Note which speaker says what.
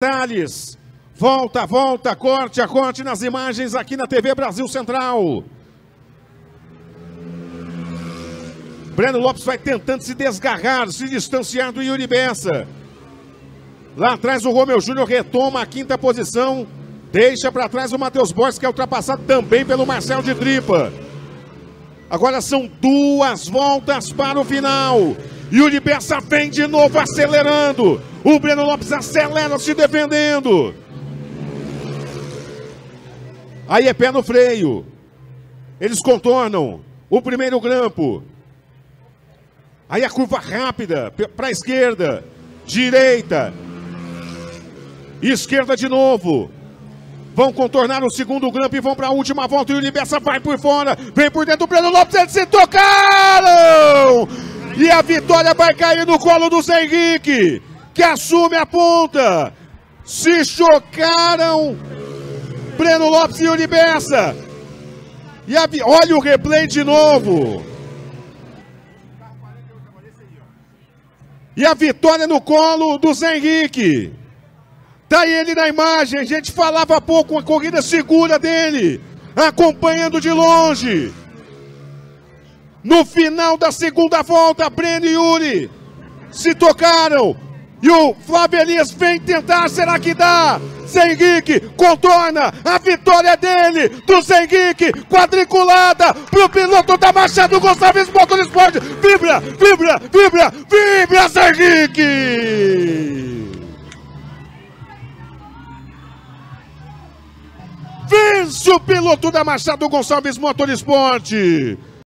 Speaker 1: detalhes. Volta, volta, corte a corte nas imagens aqui na TV Brasil Central. Breno Lopes vai tentando se desgarrar, se distanciar do Yuri Bessa. Lá atrás o Romeu Júnior retoma a quinta posição. Deixa para trás o Matheus Borges, que é ultrapassado também pelo Marcel de Tripa. Agora são duas voltas para o final. Yuri Bessa vem de novo acelerando. O Breno Lopes acelera se defendendo. Aí é pé no freio. Eles contornam o primeiro grampo. Aí a curva rápida para a esquerda, direita, esquerda de novo. Vão contornar o segundo grampo e vão para a última volta. E o Libessa vai por fora, vem por dentro do Breno Lopes, eles se tocaram! E a vitória vai cair no colo do Zé Henrique, que assume a ponta. Se chocaram Breno Lopes e Unibessa. E a, olha o replay de novo. E a vitória no colo do Zé Henrique. Tá ele na imagem. A gente falava pouco uma corrida segura dele. Acompanhando de longe. No final da segunda volta, Breno e Yuri se tocaram. E o Flávio Elias vem tentar, será que dá? Henrique contorna a vitória dele, do Henrique, quadriculada pro piloto da Machado Gonçalves Motor Esporte. Vibra, vibra, vibra, vibra, Henrique! Vence o piloto da Machado Gonçalves Motor Esporte.